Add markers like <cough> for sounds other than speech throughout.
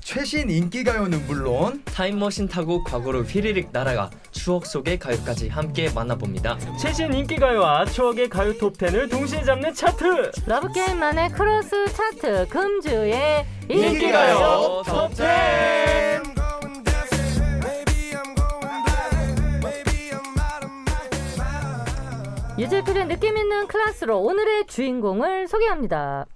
최신 인기 가요는 물론 타임머신 타고 과거로 휘리릭 날아가 추억 속의 가요까지 함께 만나봅니다. 최신 인기 가요와 추억의 가요 톱10을 동시에 잡는 차트! 러브게임만의 크로스 차트 금주의 인기 가요 톱10 유재필의 느낌 있는 클래스로 오늘의 주인공을 소개합니다.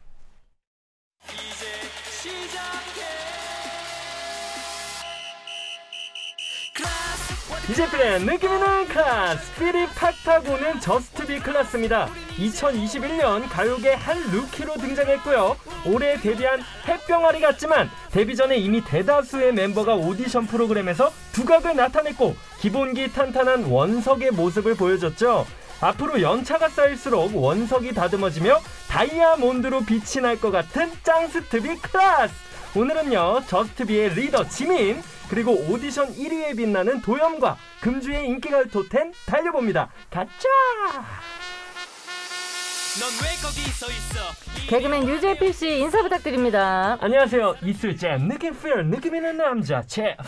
유재필의 느낌 있는 클래스 spirit 팍팍 오는 저스트비 클래스입니다. 2021년 가요계 hot rookie로 등장했고요. 올해 데뷔한 햇병아리 같지만 데뷔 전에 이미 대다수의 멤버가 오디션 프로그램에서 두각을 나타냈고 기본기 탄탄한 원석의 모습을 보여줬죠 앞으로 연차가 쌓일수록 원석이 다듬어지며 다이아몬드로 빛이 날 것 같은 저스트비 클래스. 오늘은요 저스트비의 리더 지민 그리고 오디션 1위에 빛나는 도염과 금주의 인기가요 톱10 달려봅니다. 가자 개그맨 유재필 씨 인사 부탁드립니다. 안녕하세요. 이슬잼 느낌 feel 느낌 있는 남자 재필이요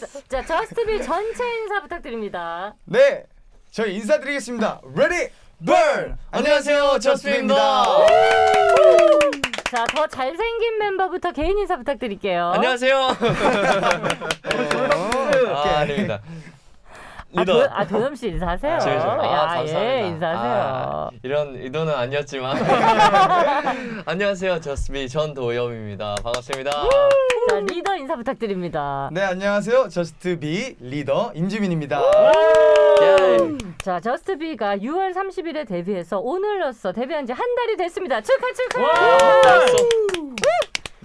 클래스. 자, 저스트비 전체 인사 부탁드립니다. 네 저희 인사드리겠습니다 ready burn 안녕하세요 저스트비입니다 자, 더 잘생긴 멤버부터 개인 인사 부탁드릴게요. 안녕하세요. <laughs> 아, 아닙니다. 아, 리더. 도, 아 도염 씨 인사하세요. 저, 저. 아, 야, 감사합니다. 예, 인사하세요. 아, 이런 의도는 아니었지만. <laughs> 안녕하세요. 저스트비 전도염입니다. 반갑습니다. 자, 리더 인사 부탁드립니다. 네 안녕하세요 저스트비 리더 임지민입니다 예. 자, 저스트비가 6월 30일에 데뷔해서 오늘로써 데뷔한 지 한 달이 됐습니다. 축하 축하.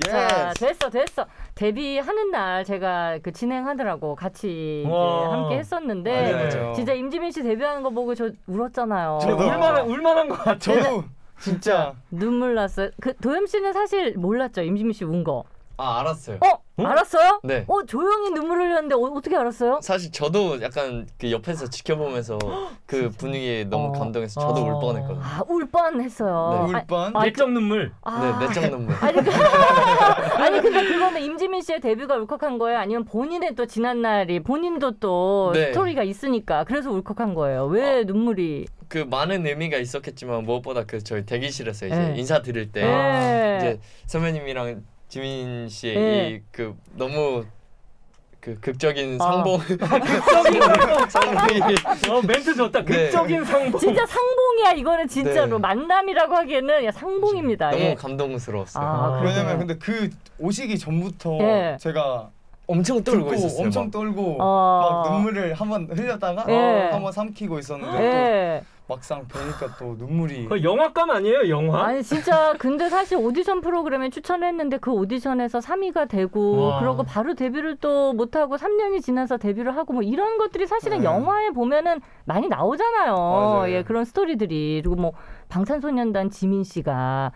와 자, 됐어, 됐어. 데뷔하는 날 제가 그 진행하느라고 같이. 함께 했었는데 맞아요. 진짜 임지민 씨 데뷔하는 거 보고 저 울었잖아요. 저도. 울만한 울만한 것 같아 저도 진짜 눈물 났어요. 그 도염 씨는 사실 몰랐죠, 임지민 씨 운 거. 아, 알았어요. 어? 알았어요? 네. 어, 조용히 눈물 흘렸는데 어, 어떻게 알았어요? 사실 저도 약간 그 옆에서 지켜보면서 <gasps> 그 분위기에 너무 어. 감동해서 저도 울 어. 뻔했거든요. 아, 울 뻔했어요. 네. 아, 울뻔 아, 내적 눈물 아. 네, 내적 눈물. <laughs> 아니, 그, <laughs> 아니 근데 그거는 임지민 씨의 데뷔가 울컥한 거예요? 아니면 본인의 또 지난 날이 본인도 또 네. 스토리가 있으니까 그래서 울컥한 거예요. 왜 눈물이? 그 많은 의미가 있었겠지만 무엇보다 그 저희 대기실에서 이제 네. 인사 드릴 때 네. 이제 선배님이랑 지민 씨의 네. 이그 너무 그 극적인 아. 상봉 <laughs> 극적인 상봉이 어 멘트 좋다 네. 극적인 상봉 진짜 상봉이야 이거는 진짜로 네. 만남이라고 하기에는 야, 상봉입니다. 너무 예. 감동스러웠어요. 아, 왜냐면 그래요? 근데 그 오시기 전부터 예. 제가 엄청 떨고 듣고 있었어요. 엄청 막. 떨고 어. 막 눈물을 한번 흘렸다가 예. 한번 삼키고 있었는데 예. 또 막상 뵈니까 또 눈물이 그 영화감 아니에요 영화? 아니 진짜 근데 사실 오디션 프로그램에 출연했는데 그 오디션에서 3위가 되고 와. 그러고 바로 데뷔를 또 못하고 3년이 지나서 데뷔를 하고 뭐 이런 것들이 사실은 네. 영화에 보면은 많이 나오잖아요. 맞아요. 예 그런 스토리들이 그리고 뭐 방탄소년단 지민 씨가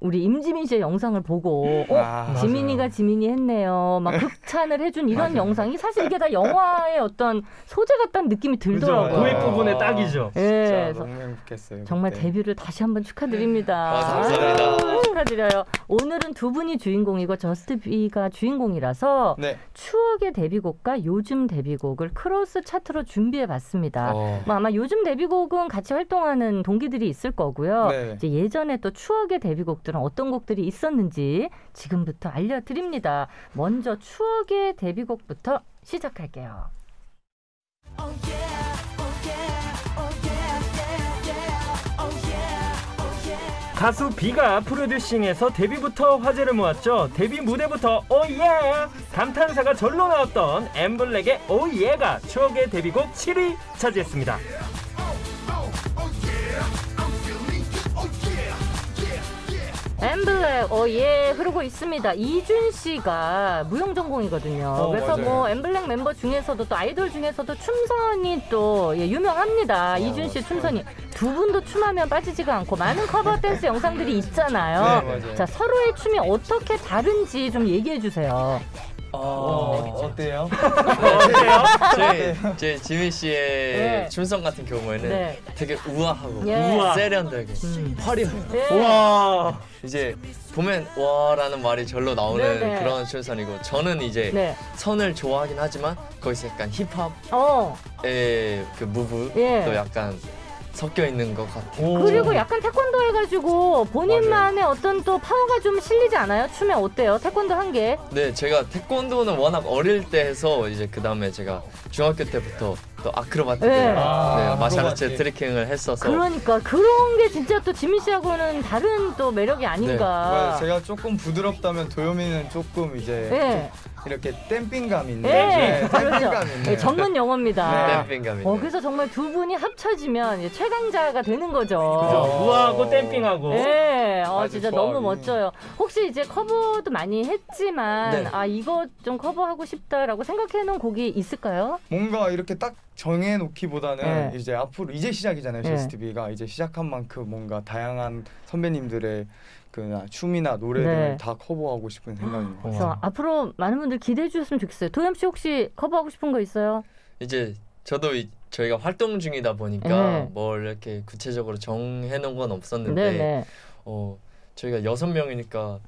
우리 임지민 씨의 영상을 보고 어, 아, 지민이가 지민이 했네요. 막 극찬을 해준 이런 맞아요. 영상이 사실 이게 다 영화의 어떤 소재 같다는 느낌이 들더라고요. 도입 부분에 딱이죠 예, 진짜 너무 행복했어요 정말 그때. 데뷔를 다시 한번 축하드립니다. 아, 감사합니다. 축하드려요. 오늘은 두 분이 주인공이고 저스트비가 주인공이라서 네 추억의 데뷔곡과 요즘 데뷔곡을 크로스 차트로 준비해봤습니다. 어. 뭐 아마 요즘 데뷔곡은 같이 활동하는 동기들이 있을 거고요. 네. 이제 예전에 또 추억의 데뷔곡들은 어떤 곡들이 있었는지 지금부터 알려드립니다. 먼저 추억의 데뷔곡부터 시작할게요. 가수 비가 프로듀싱해서 데뷔부터 화제를 모았죠. 데뷔 무대부터 oh yeah 감탄사가 절로 나왔던 엠블랙의 Oh Yeah가 추억의 데뷔곡 7위 차지했습니다. 엠블랙 Oh Yeah 흐르고 있습니다. 이준 씨가 무용 전공이거든요. 어, 그래서 맞아요. 뭐 엠블랙 멤버 중에서도 또 아이돌 중에서도 춤선이 또 예, 유명합니다. 이준 씨 춤선이 두 분도 춤하면 빠지지가 않고 많은 커버 <laughs> 댄스 영상들이 있잖아요. 네. 자 서로의 춤이 어떻게 다른지 좀 얘기해 주세요. 어, <laughs> 어때요? 제, 제 지민 씨의 네. 춤성 같은 경우에는 네. 되게 우아하고 예. 우아. 세련되게 음. 화려해요. 예. 와. 이제 보면 와라는 말이 절로 나오는 네네. 그런 춤선이고 저는 이제 네. 선을 좋아하긴 하지만 거기서 약간 힙합의 어. 그 무브도 예. 약간 섞여 있는 것 같아요. 그리고 약간 태권도 해가지고 본인만의 어떤 또 파워가 좀 실리지 않아요? 춤에 어때요? 태권도 한 게. 네, 제가 태권도는 워낙 어릴 때 해서 이제 그 다음에 제가 중학교 때부터 또 아크로바틱 네. 네, 아, 마샬아츠 아크로바틱. 트리킹을 했어서 그러니까 그런 게 진짜 또 지민 씨하고는 다른 또 매력이 아닌가. 맞아요. 제가 조금 부드럽다면 도요미는 조금 이제 네. 이렇게 댐핑감 있는 네, 댐핑감 그렇죠. 있는 네, 전문 용어입니다. 네. 댐핑감이 어, 그래서 정말 두 분이 합쳐지면 최강자가 되는 거죠. 그죠. 우아하고 댐핑하고. 네, 어, 아주 진짜 조합이. 너무 멋져요. 혹시 이제 커버도 많이 했지만, 네. 아, 이거 좀 커버하고 싶다라고 생각해 놓은 곡이 있을까요? 뭔가 이렇게 딱 정해놓기보다는 네. 이제 앞으로 이제 시작이잖아요. 네. 저스트비가 이제 시작한 만큼 뭔가 다양한 선배님들의 그 춤이나 노래를 네. 다 커버하고 싶은 생각입니다. 어. 그래서 앞으로 많은 분들 기대해 주셨으면 좋겠어요. 도현 씨 혹시 커버하고 싶은 거 있어요? 이제 저도 이, 저희가 활동 중이다 보니까 네. 뭘 이렇게 구체적으로 정해 놓은 건 없었는데 네네. 어 저희가 여섯 명이니까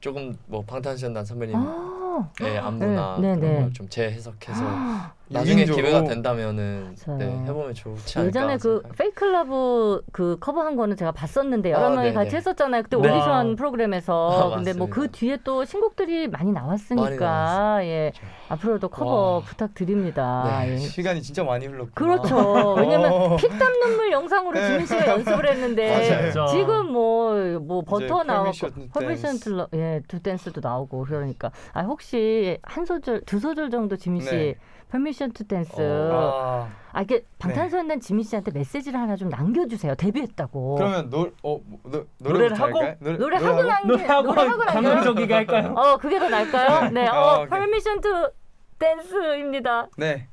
조금 뭐 방탄소년단 선배님의 아, 안무나 네, 네, 네. 걸좀 재해석해서 아, 나중에. 기회가 된다면은. 네, 해보면 좋지 않을까 예전에 그 생각해요. Fake Love 그 커버한 거는 제가 봤었는데 여러 아, 명이 네네. 같이 했었잖아요. 그때 네. 오디션 프로그램에서. 아, 근데 뭐 그. 뒤에 또 신곡들이 많이 나왔으니까 많이. 예 앞으로도 커버 와. 부탁드립니다. 네. 예. 시간이 진짜 많이 흘렀고. 그렇죠. <laughs> 왜냐면 어. 피땀 눈물 영상으로 네. 지민 씨가 연습을 했는데. <laughs> 지금 뭐뭐 버터 나오고 Permission. 틀러 예 to Dance도 나오고 그러니까 아 혹시 한 소절 두 소절 정도 지민 씨 네. Permission to Dance 아, 아 이게 방탄소년단 지민 씨한테 메시지를 하나 좀 남겨주세요 데뷔했다고 그러면 노, 어, 노, 노래를 하고? 할까요? 노래, 노래 하고 난 노래하고 감동적이게 할까요? 어 그게 더 나을까요 네. 아, 오케이. Permission to Dance입니다 네.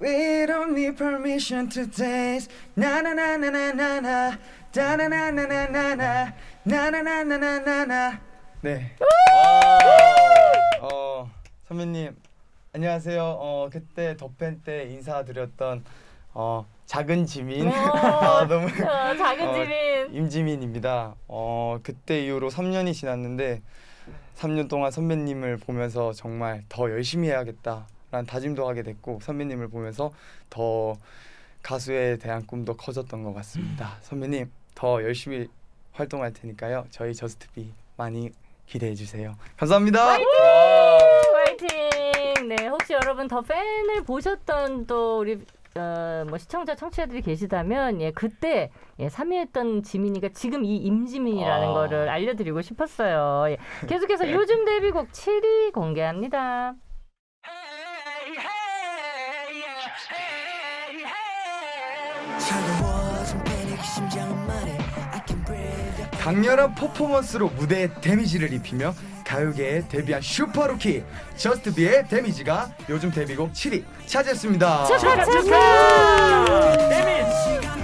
We don't need permission to dance. Na na na na na na na. Da na na na na na na. Na na na na na na na. 네. 어 선배님 안녕하세요. 어 그때 더팬 때 인사드렸던 어 작은 지민. 아 <laughs> 너무 어, 작은 어, 지민 임지민입니다. 어 그때 이후로 3년이 지났는데 3년 동안 선배님을 보면서 정말 더 열심히 해야겠다라는 다짐도 하게 됐고 선배님을 보면서 더 가수에 대한 꿈도 커졌던 것 같습니다. 선배님 더 열심히 활동할 테니까요. 저희 저스트비 많이 기대해 주세요. 감사합니다. 화이팅! 네, 혹시 여러분 더 팬을 보셨던 또 우리 어, 뭐 시청자 청취자들이 계시다면 예 그때 예 3위했던 지민이가 지금 이 임지민이라는 아. 거를 알려드리고 싶었어요. 예. 계속해서 요즘 데뷔곡 7위 공개합니다. 강렬한 퍼포먼스로 무대에 데미지를 입히며 가요계에 데뷔한 슈퍼루키 저스트비의 Damage가 요즘 데뷔곡 7위 차지했습니다. 축하 축하! Damage.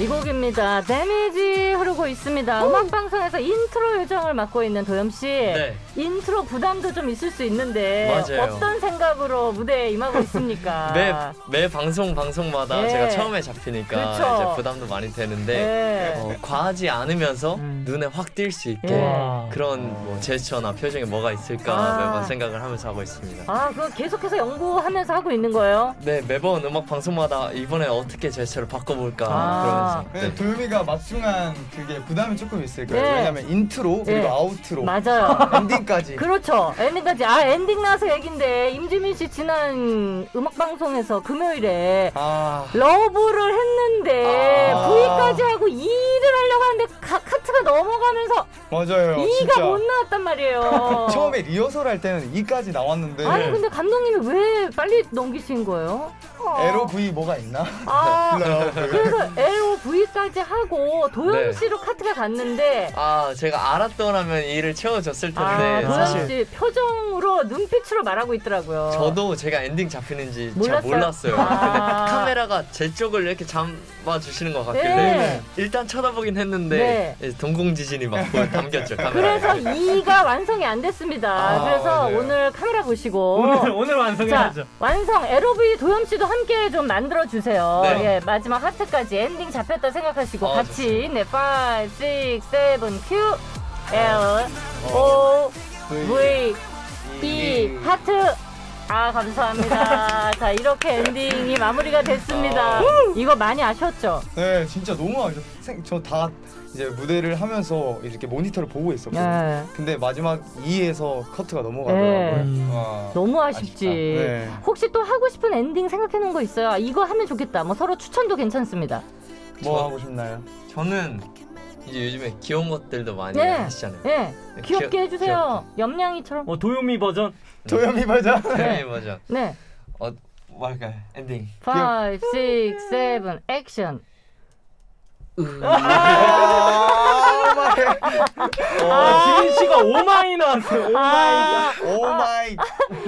이 곡입니다. Damage 흐르고 있습니다. 음악 방송에서 인트로 요정을 맡고 있는 도염 씨. 네. 인트로 부담도 좀 있을 수 있는데 맞아요. 어떤 생각으로 무대에 임하고 있습니까? <laughs> 매, 매 방송 방송마다 네. 제가 처음에 잡히니까 그쵸. 이제 부담도 많이 되는데 네. 어, 과하지 않으면서 음. 눈에 확 띌 수 있게 예. 그런 뭐 제스처나 표정이 뭐가 있을까 아. 매번 생각을 하면서 하고 있습니다. 아, 그거 계속해서 연구하면서 하고 있는 거예요? 네 매번 음악 방송마다 이번에 어떻게 제스처를 바꿔볼까 아. 그러면서 네, 도염이가 막중한 그게 부담이 조금 있을 거예요. 네. 왜냐면 인트로 그리고 네. outro 맞아요. 엔딩까지. <laughs> 그렇죠. 엔딩까지. 아, 엔딩 나서 얘긴데, 임지민 씨 지난 음악 방송에서 금요일에 아 LOVE를 했는데, 아. V까지 하고 E를 하려고 하는데, 커- 커트가 넘어가면서 맞아요. E가 진짜 못 나왔단 말이에요. <laughs> 처음에 리허설 할 때는 E까지 나왔는데 아니 근데 감독님이 왜 빨리 넘기신 거예요? 어. LOV 뭐가 있나? 아. <laughs> 그래서 LOV 까지 하고 도염 네. 씨로 커트가 갔는데 아 제가 알았더라면 E를 채워줬을 텐데 아, 도염 사실 씨 표정으로 눈빛으로 말하고 있더라고요. 저도 제가 엔딩 잡히는지 잘 몰랐어요? 몰랐어요. 아. 카메라가 제 쪽을 이렇게 잡아 주시는 것 같길래 네. 일단 쳐다보긴 했는데 예, 동공지진이 막 담겼죠 <laughs> 카메라. 그래서 E가 완성이 안 됐습니다. 아, 그래서 맞아요. 오늘 카메라 보시고 오늘 오늘 자 완성해야죠. 완성 LOV 도염 씨도 함께 좀 만들어 주세요. 네. 예 마지막 하트까지 엔딩 잡혔다 생각하시고 어, 같이 네 5, 6, 7, 큐 L O V E 하트. 아 감사합니다. <laughs> 자 이렇게 엔딩이 마무리가 됐습니다. 이거 많이 아쉬웠죠? 네, 진짜 너무 아쉬워. 저다 이제 무대를 하면서 이렇게 모니터를 보고 있었거든요. 네. 근데 마지막 2에서 커트가 넘어가더라고요. 네. 와. 너무 아쉽지. 네. 혹시 또 하고 싶은 엔딩 생각해 놓은 거 있어요? 아, 이거 하면 좋겠다. 뭐 서로 추천도 괜찮습니다. 뭐 저- 하고 싶나요? 저는 이제 요즘에 귀여운 것들도 많이 네. 하시잖아요. 예. 귀엽게 귀여- 해주세요. 도염이처럼. 어 도염이 버전. 도염이 <laughs> 버전. 네 맞아. 네. 어 뭐랄까 엔딩. 5, 6, 7, 액션. 아, my. 아, 지민 씨가 oh my 나왔어요. oh my. 아, oh my.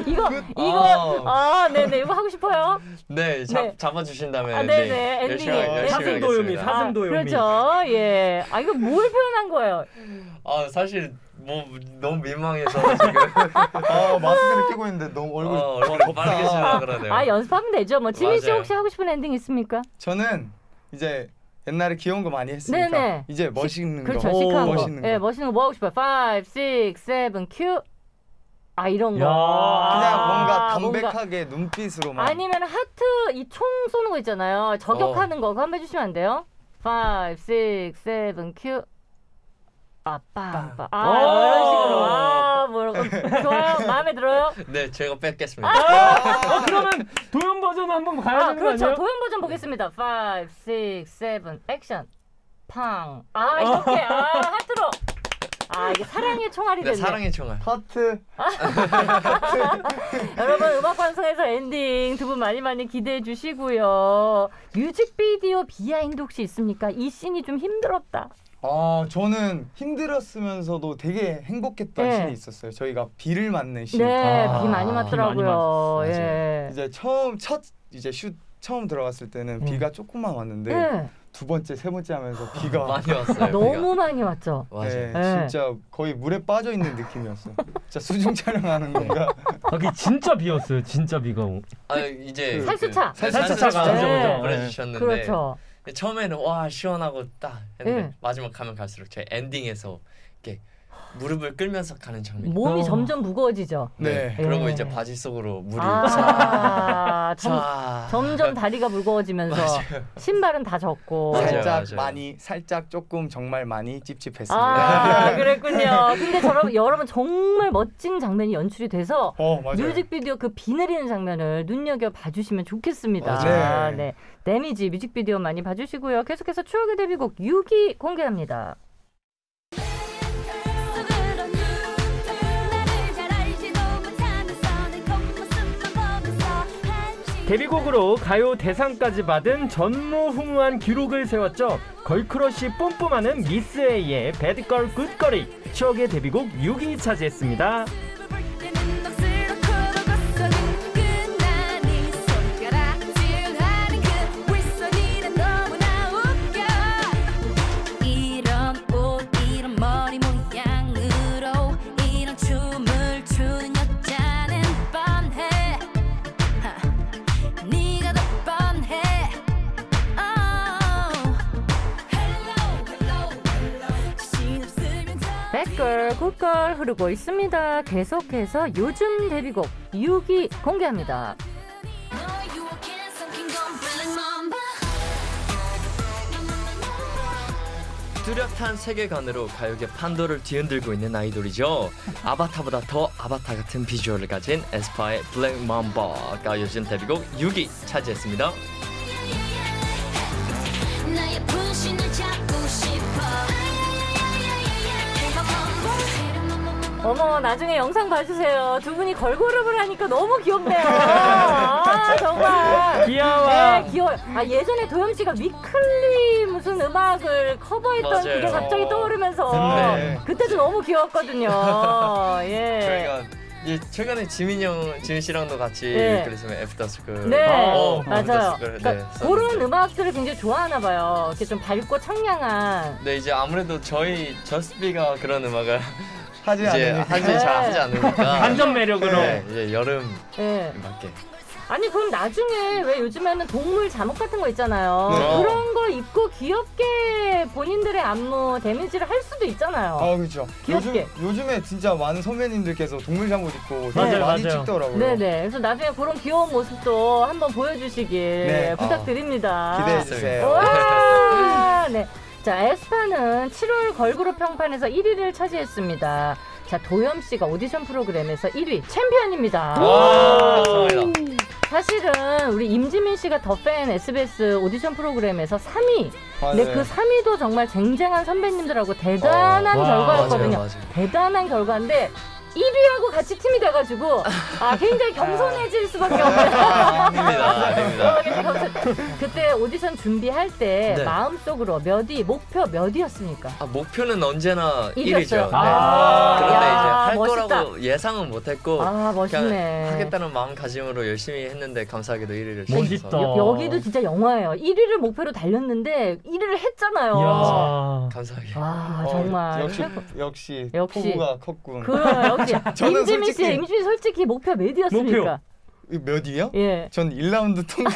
이거, 그- 이거, 아, 네 네. 이거 하고 싶어요? 네, 잡, 네. 잡아 주신다면 아, 네, 네네, 열심히 엔딩. 열심히 사슴 도염이, 하겠습니다. 사슴 아, 도염이. 그렇죠. 예. 아, 이거 뭘 표현한 거예요? 아 사실 뭐 너무 민망해서 지금 <laughs> 아, 마스크를 끼고 있는데 너무 얼굴 어, 얼굴을 빠르게시려 그러네요. 아, 연습하면 되죠. 뭐, 지민 씨. 혹시 하고 싶은 엔딩 있습니까? 저는 이제 옛날에 귀여운 거 많이 했으니까 네네. 이제 멋있는 그렇죠. 거. 시크한 거. 멋있는 거. 예, 멋있는 거 뭐 하고 싶어요? 5, 6, 7, cue. 아, 이런 거. 야. 그냥 아, 뭔가 뭔가- 담백하게 눈빛으로만 아니면 하트 이 총 쏘는 거 있잖아요. 저격하는 어. 거 그거 한번 해주시면 안 돼요? 5, 6, 7, cue. 아, 빵, 빵. 아, 오. 이런 식으로. 아, 뭐라고. <laughs> 좋아요? 마음에 들어요? 네, 제가 뺏겠습니다. 어 그러면 도염 버전 한번 가야 아, 되는 거 그렇죠. 아니에요? 도염 버전 보겠습니다. 5, 6, 7, 액션. 팡. 아, 이렇게. 아, 하트로. 아, 이게 사랑의 총알이 네, 됐네. 사랑의 총알. 하트. <laughs> 여러분 음악 방송에서 엔딩 두 분 많이 많이 기대해 주시고요. 뮤직비디오 behind 혹시 있습니까? 이 씬이 좀 힘들었다. 아, 저는 힘들었으면서도 되게 행복했던 네. 씬이 있었어요. 저희가 비를 맞는 씬. 네, 아, 비 많이 비 많이 맞더라고요. 맞- 예. 이제 처음 첫 이제 슛 처음 들어갔을 때는 음. 비가 조금만 왔는데 네. 두 번째 세 번째 하면서 비가 많이 왔어요. <laughs> 너무 많이 왔죠. 네, 네. 진짜 거의 물에 빠져 있는 느낌이었어요. 진짜 수중 촬영하는 건가? 아, 그게 진짜 비였어요. 진짜 비가. 오- 아 이제 그 살수차. 그, 네, 살수차가 살수차가 네. 보내주셨는데 그렇죠. 처음에는 와 시원하고 딱 했는데 네. 마지막 가면 갈수록 제 엔딩에서 이렇게 무릎을 끌면서 가는 장면. 몸이 어. 점점 무거워지죠. 네. 그리고 예. 이제 바지 속으로 물이 아, 점, 자. 점 점 다리가 무거워지면서 신발은 다 젖고. 맞아요, 살짝 맞아요. 많이 살짝 조금 정말 많이 찝찝했습니다. 아, <laughs> 그랬군요. 근데 여러분, 여러분 정말 멋진 장면이 연출이 돼서 어 맞아요. 뮤직비디오 그 비 내리는 장면을 눈여겨 봐주시면 좋겠습니다. 맞아요. 네. DAMAGE 뮤직비디오 많이 봐주시고요. 계속해서 추억의 데뷔곡 6위 공개합니다. 데뷔곡으로 가요 대상까지 받은 전무후무한 기록을 세웠죠. girl crush 뿜뿜하는 미스 A의 배드걸 굿거리 추억의 데뷔곡 6위 차지했습니다. 백걸, 굿걸 흐르고 있습니다. 계속해서 요즘 데뷔곡 6위 공개합니다. 뚜렷한 세계관으로 가요계 판도를 뒤흔들고 있는 아이돌이죠. 아바타보다 더 아바타 같은 비주얼을 가진 에스파의 블랙 맘바가 요즘 데뷔곡 6위 차지했습니다. 어머 나중에 영상 봐주세요. 두 분이 걸그룹을 하니까 너무 귀엽네요. 아 정말. 귀여워. 네 귀여워. 아 예전에 도염 씨가 위클리 무슨 음악을 커버했던 맞아요. 그게 갑자기 떠오르면서 네. 그때도 너무 귀여웠거든요. 예. 저희가 이 최근에 지민 형, 지민 씨랑도 같이 네. 그랬으면 애프터 스쿨. 네, 어, 맞아요. 애프터스쿨, 그러니까 네, 그런. 음악들을 굉장히 좋아하나 봐요. 이렇게 좀 밝고 청량한. 네 이제 아무래도 저희 저스비가 그런 음악을 하지 이제 않으니까. 하지 잘 하지 네. 않으니까 반전 매력으로. 네, 이제 여름 예. 맞게. 아니 그럼 나중에 왜 요즘에는 동물 잠옷 같은 거 있잖아요. 네. 그런 거 입고 귀엽게 본인들의 안무 데미지를 할 수도 있잖아요. 아 그렇죠. 요즘 귀엽게. 요즘에 진짜 많은 선배님들께서 동물 잠옷 입고 되게 맞아요, 많이 맞아요. 찍더라고요. 네네. 그래서 나중에 그런 귀여운 모습도 한번 보여주시길 네. 부탁드립니다. 기대해 주세요. 와! 네. 자, 에스파는 7월 걸그룹 평판에서 1위를 차지했습니다. 자, 도염 씨가 오디션 프로그램에서 1위 챔피언입니다. 와. 사실은 우리 임지민 씨가 더 팬 SBS 오디션 프로그램에서 3위. 아, 근데 네. 그 3위도 정말 쟁쟁한 선배님들하고 대단한 와, 결과였거든요. 맞아요, 맞아요. 대단한 결과인데 1위하고 같이 팀이 돼가지고 아 굉장히 겸손해질 수밖에 없어요. 아닙니다, 아닙니다. <laughs> 그때 오디션 준비할 때 네. 마음속으로 몇 위, 목표 몇 위였습니까? 아, 목표는 언제나 일이었어요. 1위죠. 아, 그런데 야, 이제 할 멋있다. 거라고 예상은 못했고 아 멋있네. 하겠다는 마음가짐으로 열심히 했는데 감사하게도 1위를 멋있다. 여, 여기도 진짜 영화예요. 1위를 목표로 달렸는데 1위를 했잖아요. 이야. 감사하게. 와 어, 정말 역시 최고. 역시 역시. 포부가 컸군. 그럼 역시 <laughs> 저는 임지민 씨, 솔직히- 임지민 솔직히 목표 몇 위였습니까? 이거 몇 위요? 예. 전 1라운드 <laughs> 통과.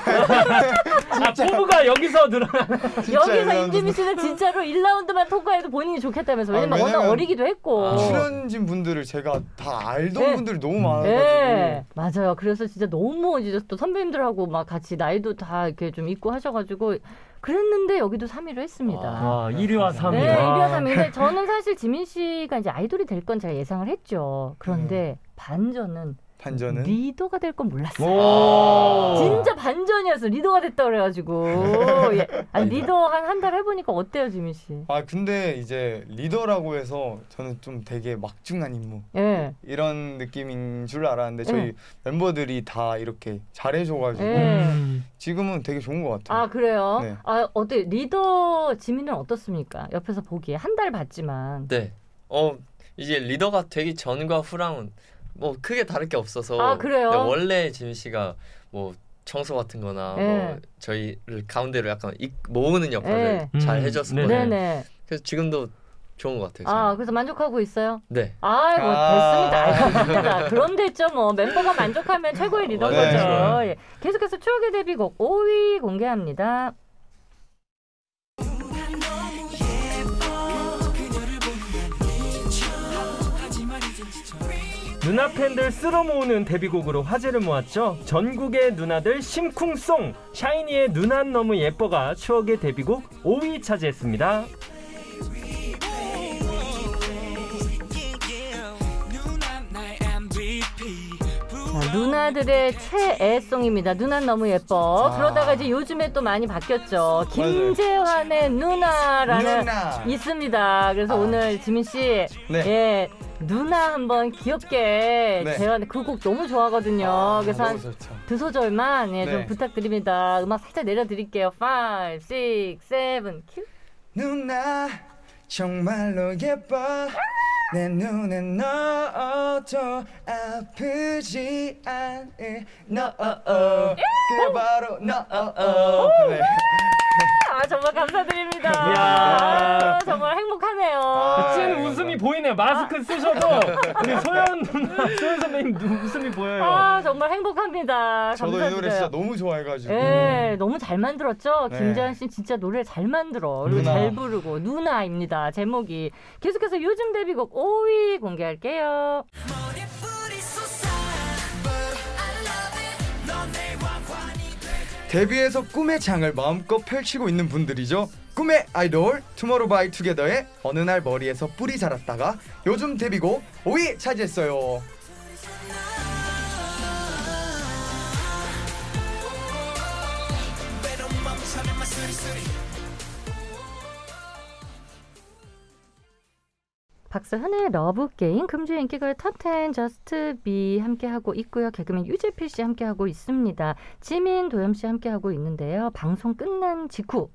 아, 포부가 여기서 늘어나. 여기서 임지민 씨는 진짜로 1라운드만 통과해도 본인이 좋겠다면서 아, 왜냐면 워낙 왜냐면 어리기도 했고. 아, 출연진 분들을 제가 다 알던 네. 분들이 너무 많아가지고. 네, 맞아요. 그래서 진짜 너무 이제 또 선배님들하고 막 같이 나이도 다 이렇게 좀 있고 하셔가지고 그랬는데 여기도 3위를 했습니다. 와, 1위와 3위. 네, 1위와 3위인데 저는 사실 지민 씨가 이제 아이돌이 될 건 제가 예상을 했죠. 그런데 반전은 반전은 리더가 될 건 몰랐어요. 오. 진짜 반전이었어. 리더가 됐다 그래가지고. <laughs> 예. 아니, 리더 한 한 달 해보니까 어때요, 지민 씨? 아 근데 이제 리더라고 해서 저는 좀 되게 막중한 임무 예. 이런 느낌인 줄 알았는데 저희 네. 멤버들이 다 이렇게 잘해줘가지고 예. 음. 지금은 되게 좋은 것 같아요. 아 그래요? 네. 아 어때 리더 지민은 어떻습니까? 옆에서 보기에 한 달 봤지만. 네. 어 이제 리더가 되기 전과 후랑은 뭐 크게 다를 게 없어서. 아, 그래요? 근데 원래 지민 씨가 뭐 청소 같은-거나 네. 뭐 저희를 가운데로 약간 이, 모으는 역할을 네. 잘 음, 해줬었거든요. 네네. 네네. 그래서 지금도 좋은 것 같아요. 아. 그래서 만족하고 있어요? 네. 아이 뭐 아. 됐습니다. 아이, 됐습니다. 그럼 됐죠 뭐 멤버가 만족하면 최고의 리더인 네. 거죠. 예. 계속해서 추억의 데뷔곡 5위 공개합니다. 누나 팬들 쓸어 모으는 데뷔곡으로 화제를 모았죠. 전국의 누나들 심쿵송 샤이니의 누난 너무 예뻐가 추억의 데뷔곡 5위 차지했습니다. 자, 누나들의 최애송입니다. 누난 너무 예뻐. 아. 그러다가 이제 요즘에 또 많이 바뀌었죠. 김재환의 누나라는 누나. 있습니다. 그래서 아. 오늘 지민 씨, 네. 예, 누나 한번 귀엽게 네. 재환 그곡 너무 좋아하거든요. 아, 그래서 한. 두 소절만 예, 좀 네. 부탁드립니다. 음악 살짝 내려드릴게요. 5, 6, 7, 큐. 누나 정말로 예뻐 내 눈엔 너도 아프지 않을 너 그래 바로 너 네. 아 정말 감사드립니다. 이야. 아, 정말 행복하네요. 아, 찐 네, 웃음이 보이네요. 마스크 쓰셔도 우리 <laughs> 소연 누나, 소연 선배님 눈- 웃음이 보여요. 아 정말 행복합니다. 저도 이 감사드려요. 노래 진짜 너무 좋아해가지고 예, 너무 잘 만들었죠. 네. 김재환 씨 진짜 노래 잘 만들어. 그리고 누나. 잘 부르고 누나입니다. 제목이 계속해서 요즘 데뷔곡 5위 공개할게요. 데뷔해서 꿈의 장을 마음껏 펼치고 있는 분들이죠. 꿈의 아이돌 투모로우바이투게더의 어느 날 머리에서 뿔이 자랐다가 요즘 데뷔곡 5위 차지했어요. 박소현의 러브 게임 금주의 인기가요 탑10 저스트 비 함께 하고 있고요. 개그맨 유재필 씨 함께 하고 있습니다. 지민 도염 씨 함께 하고 있는데요. 방송 끝난 직후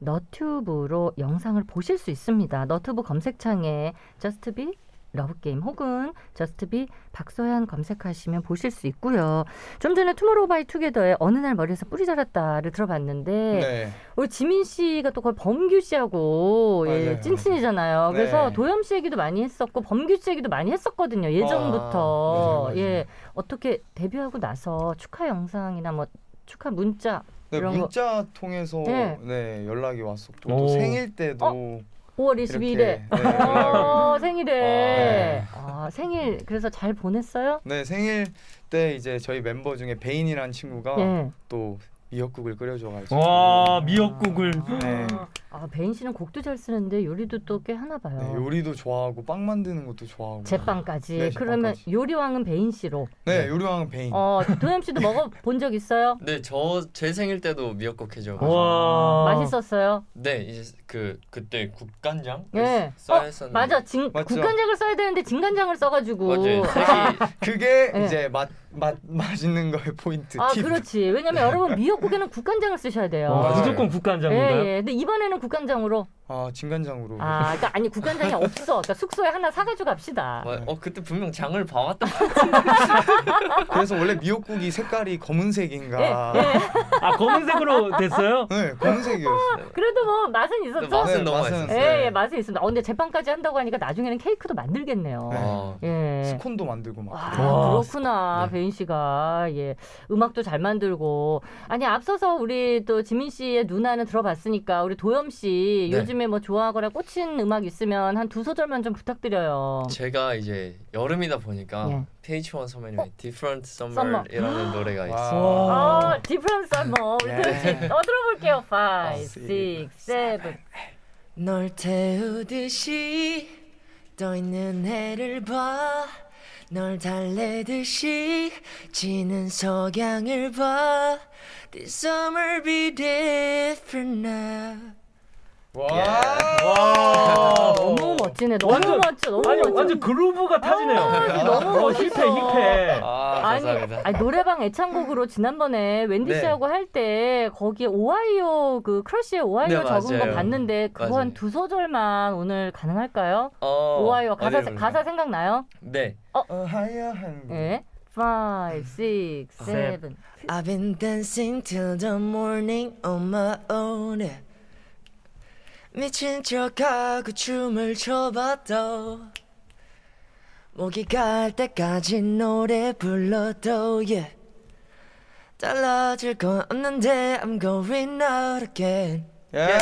너튜브로 영상을 보실 수 있습니다. 너튜브 검색창에 저스트비 러브게임 혹은 저스트비 박소현 검색하시면 보실 수 있고요. 좀 전에 투모로우 바이 투게더의 어느 날 머리에서 뿔이 자랐다를 들어봤는데 네. 우리 지민 씨가 또 거의 범규 씨하고 예, 맞아요, 찐친이잖아요. 네. 그래서 도염 씨 얘기도 많이 했었고 범규 씨 얘기도 많이 했었거든요. 예전부터 아, 맞아요, 맞아요. 예 어떻게 데뷔하고 나서 축하 영상이나 뭐 축하 문자 네, 이런 거. 문자 통해서 네. 네. 연락이 왔었고 오. 또 생일 때도 어? 5월 22일에 이렇게, 네, 어, 생일에 네. 아, 생일 그래서 잘 보냈어요? 네 생일 때 이제 저희 멤버 중에 베인이라는 친구가 예. 또 미역국을 끓여줘가지고 와 미역국을 네. 아 베인 씨는 곡도 잘 쓰는데 요리도 또 꽤 하나 봐요. 네, 요리도 좋아하고 빵 만드는 것도 좋아하고 제빵까지. 네, 그러면 제빵까지. 요리왕은 베인 씨로. 네 요리왕은 베인 어 도현 씨도 먹어 본 적 있어요? <laughs> 네, 저 제 생일 때도 미역국 해줘. 와 맛있었어요. 네, 이제 그 그때 국간장 예. 써야 어, 했었는데. 맞아. 진? 국간장을 써야 되는데 진간장을 써가지고. 맞아요. <laughs> 그게 네. 이제 맛, 맛 맛있는 거의 포인트 아 팁 그렇지. 왜냐면 여러분 미역국에는 국간장을 쓰셔야 돼요. 어, 맞아요. 무조건 예, 국간장인가요? 예. 근데 이번에는 국간장으로. 아 진간장으로 아, 그러니까 아니 국간장이 <laughs> 없어. 그러니까 숙소에 하나 사가지고 갑시다. 와, 어 그때 분명 장을 봐왔던 <laughs> 그래서 원래 미역국이 색깔이 검은색인가 예, 예. 아 검은색으로 됐어요? 네 검은색이었어요 그래도 뭐 맛은 있었죠. 맛은 네, 너무 맛은- 맛있었어요. 예, 예, 맛은 있습니다. 어, 근데 재판까지 한다고 하니까 나중에는 케이크도 만들겠네요. 네. 어. 예. 스콘도 만들고 막 아. 와, 그렇구나. 네. 배인 씨가. 예. 음악도 잘 만들고. 아니, 앞서서 우리 또 지민 씨의 누나는 들어봤으니까 우리 도염 씨 네. 요즘에 뭐 좋아하거나 꽂힌 음악 있으면 한 두 소절만 좀 부탁드려요. 제가 이제 여름이다 보니까 예. 페이치원 선배님의 <gasps> Different Summer. Summer이라는 노래가 있어요. 와. 어, 디프런스 한번 우리 네. 도염 씨 어, 들어볼게요. 5, 아, 6, 7. 널 태우듯이 떠 있는 해를 봐. 널 달래듯이 지는 석양을 봐. This summer be different now. 와. 와 <laughs> 너무 멋지네. 너무 완전- 멋져. 너무 아니 멋져. 완전 groove가 타지네요. 아, 너무 어, 멋있어. 힙해 힙해. 아, 아니, 감사합니다. 아니, 노래방 애창곡으로 지난번에 웬디 네. 씨하고 할 때 거기에 Ohio 그 크러쉬의 Ohio 네, 적은 거 맞아요. 봤는데 그거. 한 두 소절만 오늘 가능할까요? 어, Ohio 가사 어려워요. 가사 생각나요? 네. 어, 하야한 예. 5, 6, 7. I've been dancing till the morning on my own. 미친 척하고 춤을 춰봐도 목이 갈 때까지 노래 불러도 yeah. 달라질 건 없는데 I'm going out again. 예.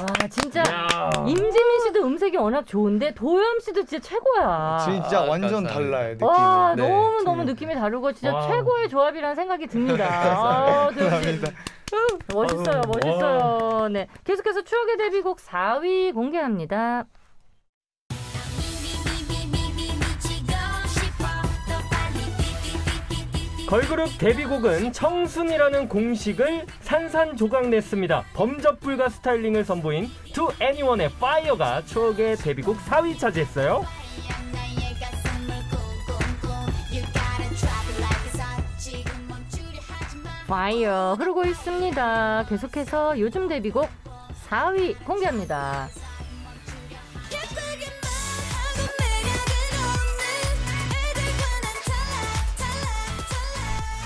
와, 진짜 야. 임지민 씨도 음색이 워낙 좋은데 도현 씨도 진짜 최고야. 진짜 아, 완전. 달라요 느낌이. 와, 네. 너무 너무 느낌이 다르고 진짜 와. 최고의 조합이라는 생각이 듭니다. <laughs> 아. 감사합니다. 음, 멋있어요, 멋있어요. 네, 계속해서 추억의 데뷔곡 4위 공개합니다. 걸그룹 데뷔곡은 청순이라는 공식을 산산조각 냈습니다. 범접불가 스타일링을 선보인 To Anyone의 Fire가 추억의 데뷔곡 4위 차지했어요. Fire 흐르고 있습니다. 계속해서 요즘 데뷔곡 4위 공개합니다.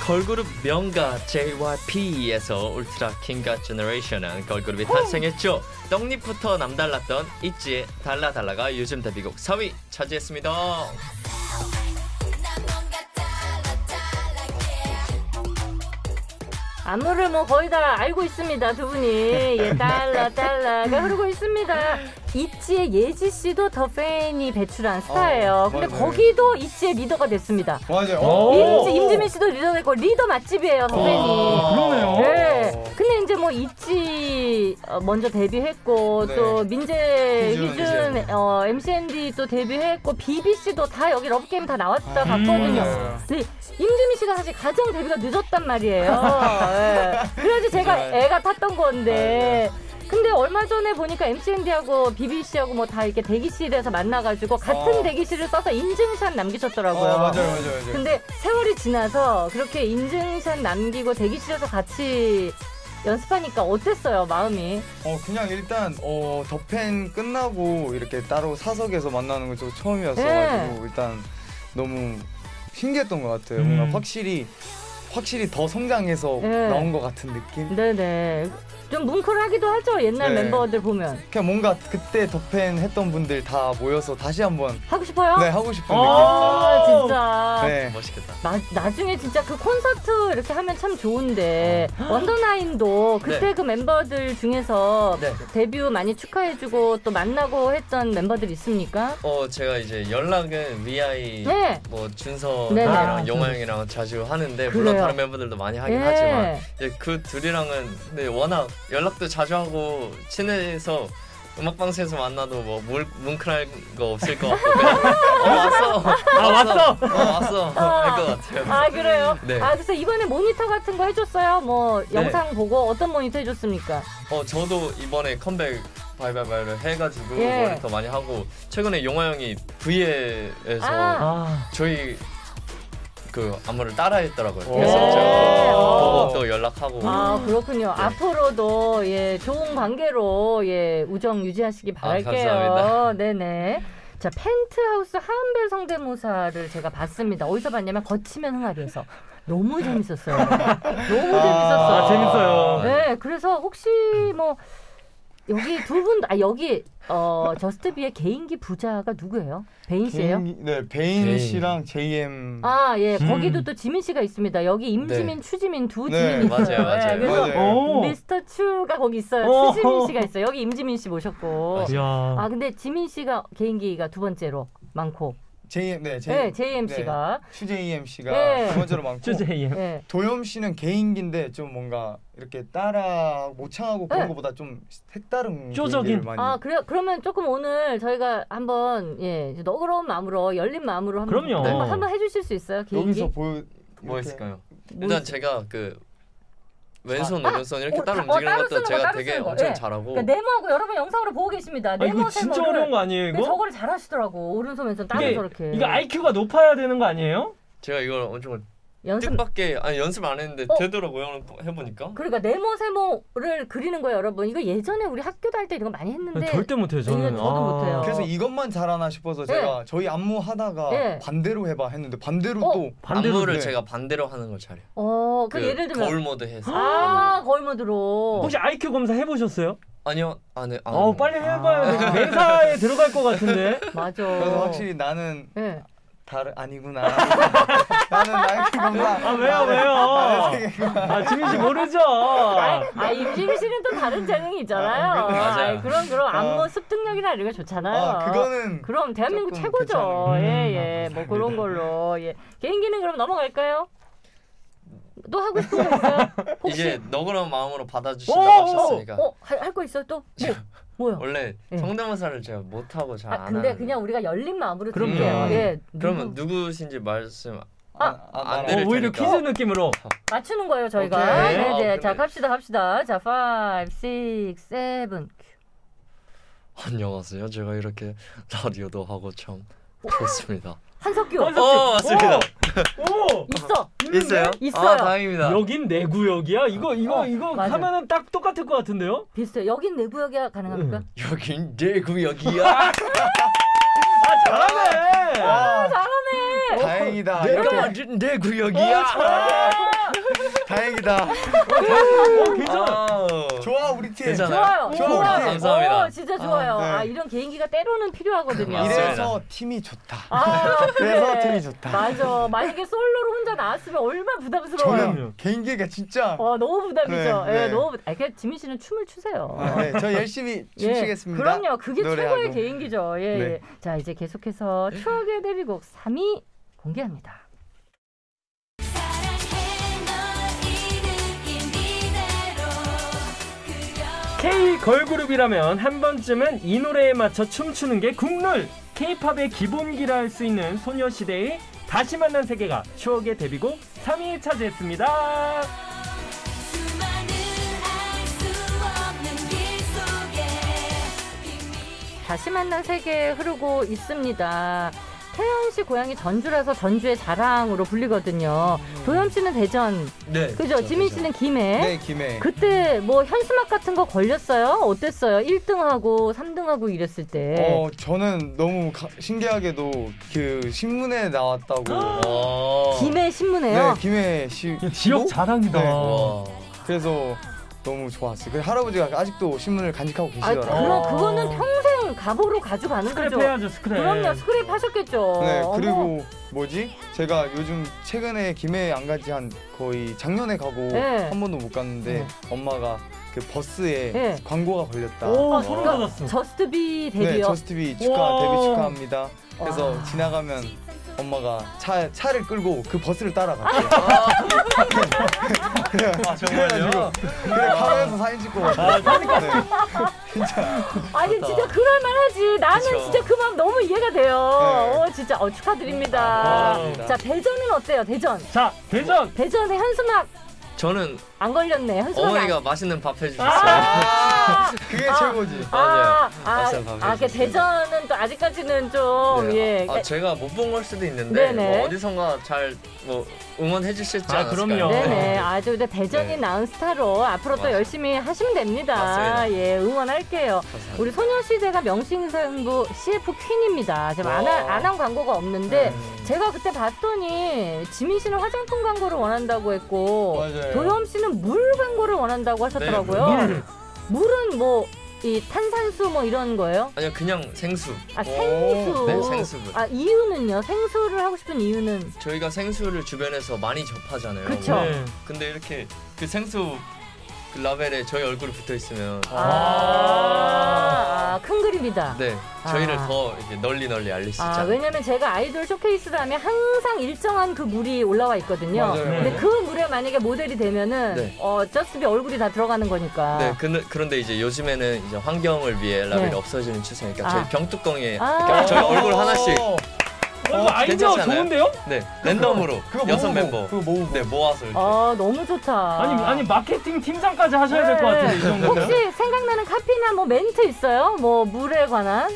걸그룹 명가 JYP에서 ultra king god generation은 걸그룹이 탄생했죠. 떡잎부터 남달랐던 있지의 달라달라가 요즘 데뷔곡 4위 차지했습니다. 안무를 뭐 거의 다 알고 있습니다. 두 분이 예, 달라 달라가 흐르고 있습니다. 있지의 예지 씨도 더 팬이 배출한 스타예요. 어, 근데 맞아요. 거기도 있지의 리더가 됐습니다. 맞아요. 오. 임지, 임지민 씨도 리더 됐고 리더 맛집이에요, 더 팬이. 그러네요. 네. 근데 이제 뭐 있지 어, 먼저 데뷔했고 네. 또 민재 희준. 어, MCND 또 데뷔했고 BDC도 다 여기 러브 게임 다 나왔다 음. 갔거든요. 근데 임지민 씨가 사실 가장 데뷔가 늦었단 말이에요. 예. <laughs> 그래야지 제가 맞아요. 애가 탔던 건데. 근데 얼마 전에 보니까 MCND하고 BBC하고 뭐 다 이렇게 대기실에서 만나가지고 같은 어. 대기실을 써서 인증샷 남기셨더라고요. 어, 맞아요, 맞아요, 맞아요. 근데 세월이 지나서 그렇게 인증샷 남기고 대기실에서 같이 연습하니까 어땠어요, 마음이? 어 그냥 일단 어 더팬 끝나고 이렇게 따로 사석에서 만나는 건또 처음이었어가지고 일단 너무 신기했던 것 같아요. 음. 뭔가 확실히 확실히 더 성장해서 네. 나온 것 같은 느낌. 네네. 좀 뭉클하기도 하죠, 옛날 네. 멤버들 보면. 그냥 뭔가 그때 더팬 했던 분들 다 모여서 다시 한번 하고 싶어요? 네 하고 싶은 아, 진짜. 느낌. 네. 멋있겠다. 나, 나중에 진짜 그 콘서트 이렇게 하면 참 좋은데 원더나인도 그때 네. 그 멤버들 중에서 네. 데뷔 많이 축하해주고 또 만나고 했던 멤버들 있습니까? 어 제가 이제 연락은 위아이 네. 뭐 준서 네네. 형이랑 아, 용화 형이랑 자주 하는데 물론 그래요. 다른 멤버들도 많이 하긴 예. 하지만 이제 그 둘이랑은 근데 워낙 연락도 자주 하고 친해서 음악 방송에서 만나도 뭐 뭉, 뭉클할 거 없을 것 같고 그냥 <laughs> 어 왔어 아 왔어. 어 왔어 할 것 같아요. 아 그래요? 네. 아 그래서 이번에 모니터 같은 거 해줬어요? 뭐 네. 영상 보고 어떤 모니터 해줬습니까? 어 저도 이번에 컴백 바이바이바이를 해가지고 예. 모니터 많이 하고 최근에 용화 형이 V에서 아. 아. 저희 그 안무를 따라했더라고요. 오. 그래서 예. 제가 어. 보고 또 연락하고 아 그렇군요. 네. 앞으로도 예 좋은 관계로 예 우정 유지하시기 바랄게요. 아, 감사합니다. 네네. 자 펜트하우스 하은별 성대모사를 제가 봤습니다. 어디서 봤냐면 거치면 흥하리에서 너무 재밌었어요. 너무 재밌었어. 아 재밌어요. 네, 그래서 혹시 뭐 여기 두 분, 아 여기 어 저스트비의 개인기 부자가 누구예요? 베인 씨예요? 개인기- 네 베인 베인. 씨랑 JM 아, 예. 음. 거기도 또 지민 씨가 있습니다. 여기 임지민, 네. 추지민 두 네, 지민이 있어요. 맞아요, 맞아요. 예, 그래서 맞아요. 오. 미스터 추가 거기 있어요. 어. 추지민 씨가 있어요. 여기 임지민 씨 모셨고. 이야. 아, 근데 지민 씨가 개인기가 두 번째로 많고. JM 네 네, JM JM 씨가. 추JM 씨가 네. 두 번째로 많고 주제임. 네. 도영 씨는 개인기인데 좀 뭔가 이렇게 따라 모창하고 그런 네. 것보다 좀 색다른 쪼적인. 많이 아, 그래 그러면 조금 오늘 저희가 한번 예, 이제 너그러운 마음으로 열린 마음으로 한번 그럼요. 한번, 한번 해 주실 수 있어요? 개인기? 여기서 보여 뭐 이렇게. 있을까요? 뭐 일단 있- 제가 그 왼손 아, 오른손 이렇게 어, 따로 다- 어, 움직이는 따로 것도 쓰는 거, 제가 따로 되게 쓰는 거. 엄청 예. 잘하고 그러니까 네모하고 여러분 영상으로 보고 계십니다. 아 네모 이거 진짜 세모를. 어려운 거 아니에요 근데 이거? 저거를 잘하시더라고 오른손 왼손 따로 이게 저렇게. 이거 IQ가 높아야 되는 거 아니에요? 제가 이걸 엄청 연습. 뜻밖의 아니 연습 안 했는데 어? 되더라고요 해보니까 그러니까 네모 세모를 그리는 거예요, 여러분. 이거 예전에 우리 학교 다닐 때 이런 거 많이 했는데. 절대 못해요 저는. 이거 저도 못해요. 그래서 이것만 잘하나 싶어서 네. 제가 저희 안무 하다가 네. 반대로 해봐 했는데 반대로 어? 또 반대로 안무를 네. 제가 반대로 하는 걸 잘해요. 어, 그, 예를 들면. 거울 모드 해서 아, 거울 모드로. 혹시 IQ 검사 해보셨어요? 아니요 안해 안어 빨리 해봐야 돼. 맹사에 들어갈 것 같은데. <laughs> 맞아. 그래서 확실히 나는 네. 다른 아니구나 <laughs> 나는 나이키 검사 아 왜요 왜요? 아 지민 씨 모르죠? 아, 아 임지민 씨는 또 다른 재능이 있잖아요. 아, 그래? 맞아요. 아이, 그럼 그럼 안무 어. 습득력이나 이런 거 좋잖아요. 아 그거는 그럼 대한민국 최고죠. 괜찮은 예, 예. 뭐 그런 걸로. 예. 개인기는 그럼 넘어갈까요? 또 하고 싶은 거 있어요? <laughs> 혹시 이제 너그러운 마음으로 받아주신다고 오! 하셨으니까 어, 할거 있어요 또? 뭐? 뭐요? 원래 예. 성대모사를 제가 못 하고 잘안 아, 하는 근데 그냥 우리가 열린 마음으로 그럼요. 드릴게요. 예. 그러면 누구 누구신지 말씀 아, 안 아, 어, 오히려. 퀴즈 느낌으로. 맞추는 거예요, 저희가. 오케이. 네, 아, 네. 자. 갑시다, 갑시다. 자, 5, 6, 7. 안녕하세요. 제가 이렇게 라디오도 하고 참 좋습니다. 한석규. 한석규. 어 맞습니다. 오. 있어. 있어요? 있어요. 아 다행입니다. 여긴 내 구역이야? 이거 이거 어, 이거 맞아. 하면은 딱 똑같을 것 같은데요? 비슷해요. 여긴 내부역이야 가능합니까? 여긴 내 구역이야. <laughs> 아 잘하네. 아, 잘하네. 다행이다 내가 이렇게 만든 내 구역이야. <laughs> 다행이다 어 괜찮아. 아, 좋아 우리 팀 괜찮아요? 좋아요. 좋아, 좋아요. 감사합니다. 어, 진짜 좋아요. 아, 아, 네. 이런 개인기가 때로는 필요하거든요. 맞습니다. 이래서 팀이 좋다 아, <laughs> 그래서 그래. 팀이 좋다 맞아. 만약에 솔로로 혼자 나왔으면 얼마나 부담스러워요. 저는 개인기가 진짜 어, 너무 부담이죠. 네, 예, 네. 너무. 부- 아, 그냥 지민 씨는 춤을 추세요. 아, 네, 저 <laughs> 열심히 예, 춤추겠습니다 그럼요. 그게 노래하고. 최고의 개인기죠. 예, 네. 예. 자, 이제 계속해서 추억의 데뷔곡 3위 공개합니다. K 걸그룹이라면 한 번쯤은 이 노래에 맞춰 춤추는 게 국룰. K-팝의 기본기라 할 수 있는 소녀시대의 다시 만난 세계가 추억의 데뷔곡 3위에 차지했습니다. 다시 만난 세계에 흐르고 있습니다. 태연 씨 고향이 전주라서 전주의 자랑으로 불리거든요. 도현 씨는 대전, 네. 그죠? 지민 씨는 김해. 네, 김해. 그때 뭐 현수막 같은 거 걸렸어요? 어땠어요? 1등하고 3등하고 이랬을 때. 어, 저는 너무 가- 신기하게도 그 신문에 나왔다고. 와. 김해 신문에요. 네, 김해 시. 야, 지역 자랑이다. 네. 와. 그래서 너무 좋았어요. 그 할아버지가 아직도 신문을 간직하고 아, 계시더라고요. 그럼 그거는 평생 갑으로 가져가는 스크랩 거죠. 해야죠, 스크랩. 그럼요, 스크랩 하셨겠죠. 네, 어머. 그리고 뭐지? 제가 요즘 최근에 김해 안 간지 한 거의 작년에 가고 네. 한 번도 못 갔는데 네. 엄마가 그 버스에 네. 광고가 걸렸다. 오, 아, 소름 돋았어. 저스트비 네, 데뷔요. 저스트비 축하 와. 데뷔 축하합니다. 그래서 와. 지나가면 엄마가 차 차를 끌고 그 버스를 따라갔대요. 아, <laughs> 정말요? 그래 가면서 사진 찍고 갔어요. 네. 아니 진짜 그럴만하지. 나는 그쵸. 진짜 그 마음 너무 이해가 돼요. 네. 어, 진짜 어, 축하드립니다. 아, 감사합니다. 자 대전은 어때요? 대전. 자, 대전. 대전에 현수막 저는 안 걸렸네. 어머니가 맛있는 밥 해주셨어요. 아, <laughs> 그게 아. 최고지. 아, 맞아요. 아, 맛있는 밥 아, 그 해주셨어요. 대전은 또 아직까지는 좀 네. 예. 아, 제가 못 본 걸 수도 있는데 네네. 뭐 어디선가 잘 뭐 응원해 주실지 아? 그럼요. 네네. 아주 근데 대전이 네. 낳은 스타로 앞으로 또 맞아요. 열심히 하시면 됩니다. 맞습니다. 예, 응원할게요. 감사합니다. 우리 소녀시대가 명실상부 CF 퀸입니다. 지금 와. 안한 광고가 없는데 음. 제가 그때 봤더니 지민 씨는 화장품 광고를 원한다고 했고 맞아요. 도겸 씨는 물 광고를 원한다고 하셨더라고요. 네, 물. 물은 뭐 이 탄산수 뭐 이런 거예요? 아니요 그냥 생수. 아 생수. 네, 생수물. 아 이유는요? 생수를 하고 싶은 이유는 저희가 생수를 주변에서 많이 접하잖아요. 네. 근데 이렇게 그 생수 그 라벨에 저희 얼굴이 붙어 있으면 아, 아, 큰 그림이다. 네 저희를 아. 더 이렇게 널리 널리 알릴 수 아, 있잖아요. 왜냐면 제가 아이돌 쇼케이스를 하면 항상 일정한 그 물이 올라와 있거든요. 맞아요. 근데 네. 그 물에 만약에 모델이 되면은 네. 어, 저스비 얼굴이 다 들어가는 거니까. 네, 그, 그런데 이제 요즘에는 이제 환경을 위해 라벨이 네. 없어지는 추세니까 아. 저희 병뚜껑에 아. 이렇게 저희 얼굴 하나씩 이거 아이디어 괜찮지 않아요? 좋은데요? 네 랜덤으로 그거 여섯 모으고, 멤버 그거 모으고. 네 모아서 이렇게 아, 너무 좋다. 아니, 아니 마케팅 팀장까지 하셔야 될 것 같은데 이 정도면. 네. 혹시 생각나는 카피나 뭐 멘트 있어요? 뭐 물에 관한?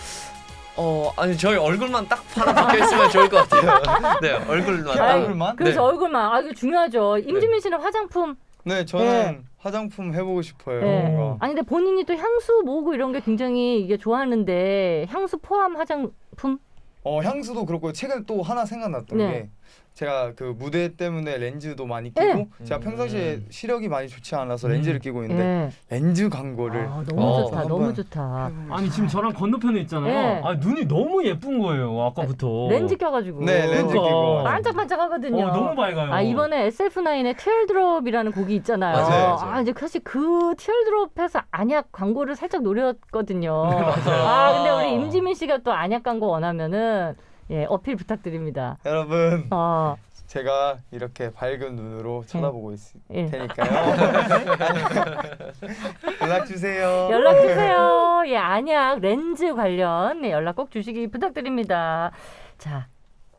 어 아니 저희 얼굴만 딱 하나 박혀 있으면 좋을 것 같아요. <laughs> 네 얼굴만 딱. 얼굴만? 그래서 네. 얼굴만. 아, 이거 중요하죠. 임지민 씨는 화장품. 네, 저는 화장품 해보고 싶어요. 네. 뭔가. 아니, 근데 본인이 또 향수 모으고 이런 게 굉장히 이게 좋아하는데 향수 포함 화장품? 어 향수도 그렇고 최근에 또 하나 생각났던 네. 게 제가 그 무대 때문에 렌즈도 많이 끼고 네. 제가 평상시에 음. 시력이 많이 좋지 않아서 렌즈를 끼고 있는데 네. 렌즈 광고를 아, 너무 어, 좋다. 한번 너무 좋다. 아니 지금 저랑 건너편에 있잖아요. 네. 아 눈이 너무 예쁜 거예요 아까부터. 렌즈 껴가지고. 네, 렌즈 그러니까. 끼고 반짝반짝하거든요. 어, 너무 밝아요. 아 이번에 SF9의 티얼드롭이라는 곡이 있잖아요. 맞아요, 맞아요. 아 이제 사실 그 티얼드롭에서 안약 광고를 살짝 노렸거든요. 네, 맞아요. 아 근데 우리 임지민 씨가 또 안약 광고 원하면은 예 어필 부탁드립니다. 여러분 어 제가 이렇게 밝은 눈으로 쳐다보고 있을 예. 테니까요. <laughs> 연락 주세요. 연락 주세요. 예 안약 렌즈 관련 네, 연락 꼭 주시기 부탁드립니다. 자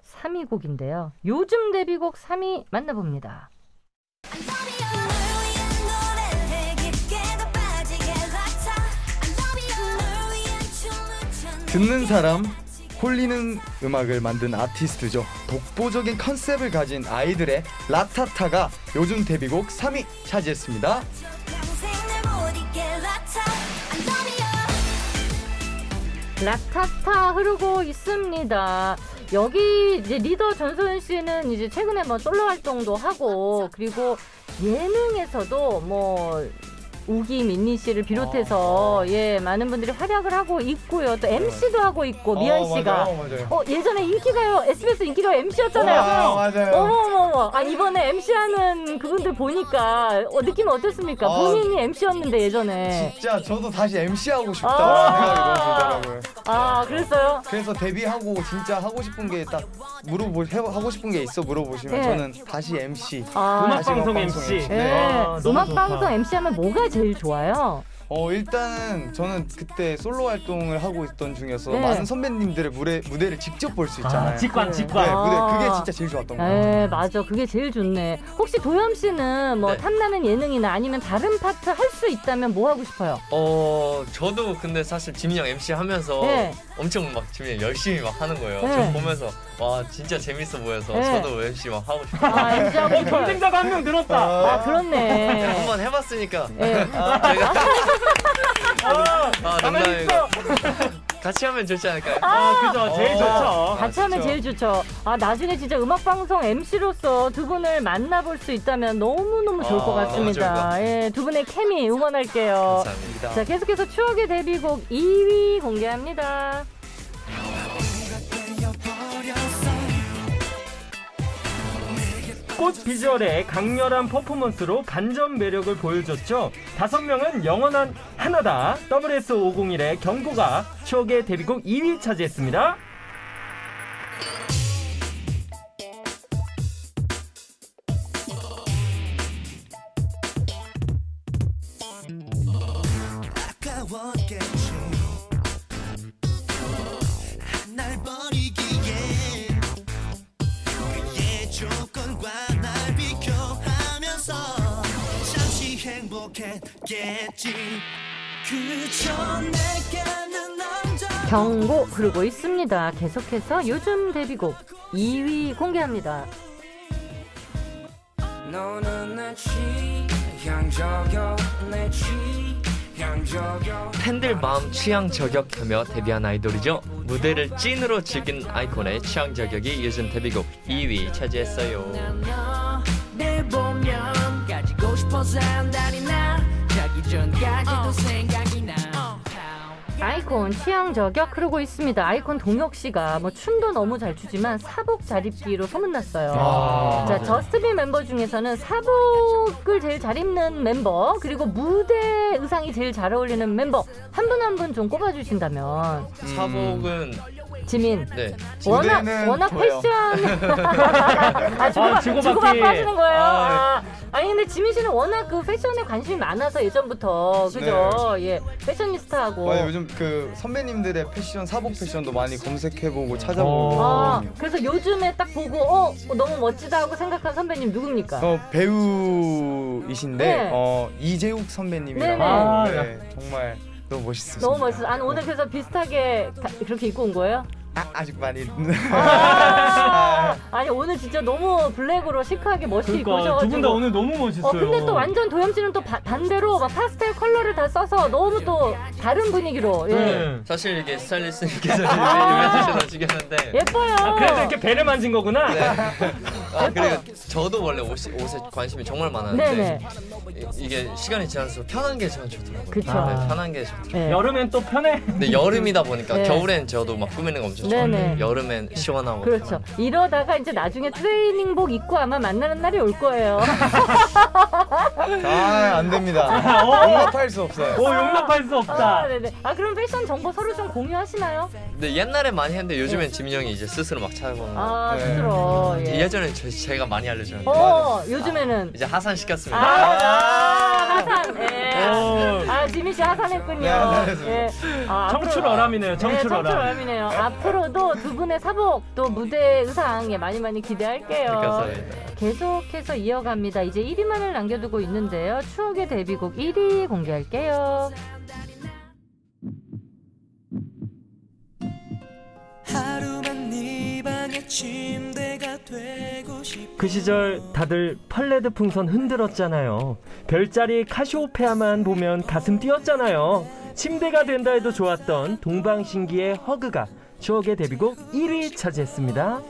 3위 곡인데요. 요즘 데뷔곡 3위 만나봅니다. 듣는 사람 홀리는 음악을 만든 아티스트죠. 독보적인 컨셉을 가진 아이들의 라타타가 요즘 데뷔곡 3위 차지했습니다. 라타타 흐르고 있습니다. 여기 이제 리더 전소연 씨는 이제 최근에 뭐 솔로 활동도 하고 그리고 예능에서도 뭐 우기 민니 씨를 비롯해서 예 많은 분들이 활약을 하고 있고요. 또 MC도 하고 있고 미연 어, 씨가 맞아요, 맞아요. 어 예전에 인기가요 SBS 인기가요 MC였잖아요. 와, 맞아요. 어머머머. 아 이번에 MC 하는 그분들 보니까 어, 느낌 어땠습니까? 아, 본인이 MC였는데 예전에. 진짜 저도 다시 MC 하고 싶다 아. 생각이 너무 들더라고요. 아 그랬어요? 그래서 데뷔하고 진짜 하고 싶은 게 딱 물어보 해- 하고 싶은 게 있어 물어보시면 네. 저는 다시 MC. 아, 음악 방송 MC. MC. 네. 네. 아, 음악. 방송 MC 하면 뭐가 제일 좋아요? 어 일단은 저는 그때 솔로 활동을 하고 있던 중이어서 네. 많은 선배님들의 무대, 무대를 직접 볼 수 있잖아요. 아, 직관 네. 네, 직관. 무대 아. 그게 진짜 제일 좋았던 것 같아요. 네, 맞아. 그게 제일 좋네. 혹시 도현 씨는 뭐 네. 탐나는 예능이나 아니면 다른 파트 할 수 있다면 뭐 하고 싶어요? 어 저도 근데 사실 지민이 형 MC 하면서 네. 엄청 막 지민이 형 열심히 막 하는 거예요. 네. 저 보면서 와 진짜 재밌어 보여서 네. 저도 MC 막 하고 싶어요. 아, MC 하고 어, 싶어요. 경쟁자가 한 명 늘었다. 아, 그렇네. 한번 해봤으니까 예. 제가 아, 아 농담이고. 같이 하면 좋지 않을까요? 아, 그죠. 제일 어. 좋죠. 같이 하면. 제일 좋죠. 아, 나중에 진짜 음악방송 MC로서 두 분을 만나볼 수 있다면 너무너무 좋을 것 아, 너무 같습니다. 같아요. 예, 두 분의 케미 응원할게요. 감사합니다. 자, 계속해서 추억의 데뷔곡 2위 공개합니다. 꽃 비주얼의 강렬한 퍼포먼스로 반전 매력을 보여줬죠. 다섯 명은 영원한 하나다. WS501의 경고가 추억의 데뷔곡 2위 차지했습니다. 경고 흐르고 있습니다. 계속해서 요즘 데뷔곡 2위 공개합니다. 팬들 마음 취향 저격하며 데뷔한 아이돌이죠. 무대를 찐으로 즐긴 아이콘의 취향 저격이 요즘 데뷔곡 2위 차지했어요. 이나 자기 전까지도 생각이 나 아이콘 취향 저격 흐르고 있습니다. 아이콘 동혁 씨가 뭐 춤도 너무 잘 추지만 사복 잘 입기로 소문났어요. 아, 자. 저스트비 멤버 중에서는 사복을 제일 잘 입는 멤버 그리고 무대 의상이 제일 잘 어울리는 멤버 한 분 한 분 좀 꼽아주신다면 사복은 지민 네 워낙 워낙. 패션 <laughs> 아, 주고받, 아, 주고받기. 주고받고 하시는 거예요. 아. 아, 니 근데 지민 씨는 워낙 그 패션에 관심이 많아서 예전부터 그죠? 예 패셔니스타하고 맞아요. 요즘 그 선배님들의 패션 사복 패션도 많이 검색해보고 찾아보고 아. 그래서 요즘에 딱 보고 어 너무 멋지다 하고 생각한 선배님 누굽니까? 어, 배우이신데 네. 어, 이재욱 선배님이라고 네네. 네, 정말 너무 멋있으십니다. 너무 멋있어. 아니 오늘 그래서 비슷하게 가- 그렇게 입고 온 거예요? 아, 아직 많이 아, 아니 오늘 진짜 너무 블랙으로 시크하게 멋있게 그러니까 두분 다. 오늘 너무 멋있어요. 어 근데 또 완전 도현 씨는 또 바- 반대로 막 파스텔 컬러를 다 써서 너무 또 다른 분위기로 예. 네. 사실 이게 스타일리스트님께서 유명하셔서 지겠는데 예뻐요. 아, 그래서 이렇게 배를 만진 거구나. 네. 아 그리고 저도 원래 옷, 옷에 관심이 정말 많았는데. 이- 이게 시간이 지날수록 편한 게 저는 좋더라고요. 그쵸. 네, 편한 게 좋더라고요. 네. 여름엔 또 편해. 근데 여름이다 보니까 네. 겨울엔 저도 막 꾸미는 거 엄청 네네. 좋아해요. 여름엔 시원하고 그렇죠. 이러다가 이제 나중에 트레이닝복 입고 아마 만나는 날이 올 거예요. 아, 안 됩니다. 어. 용납할 수 없어요. 오 용납할 수 아, 없다. 네네. 아 그럼 패션 정보 서로 좀 공유하시나요? 근데 옛날에 많이 했는데 요즘엔 지민이 형이 이제 스스로 막 찾아보는 거. 아 네. 스스로. 예. 예전엔 저, 제가 많이 알려줬는데 어 요즘에는 이제 하산 시켰습니다. 아, 아 하산. 예. 오. 아 지민 씨 하산했군요. 네, 하산했어요. 예. 아, 청출 어람이네요. 네, 청출 어람. 청출 어람이네요. 앞으로도 두 분의 사복 또 무대 의상 예, 많이 많이 기대할게요. 계속해서 이어갑니다. 이제 1위만을 남겨두고 있는데요. 추억의 데뷔곡 1위 공개할게요. 그 시절 다들 펄레드 풍선 흔들었잖아요. 별자리 카시오페아만 보면 가슴 뛰었잖아요. 침대가 된다 해도 좋았던 동방신기의 허그가 추억의 데뷔곡 1위 차지했습니다.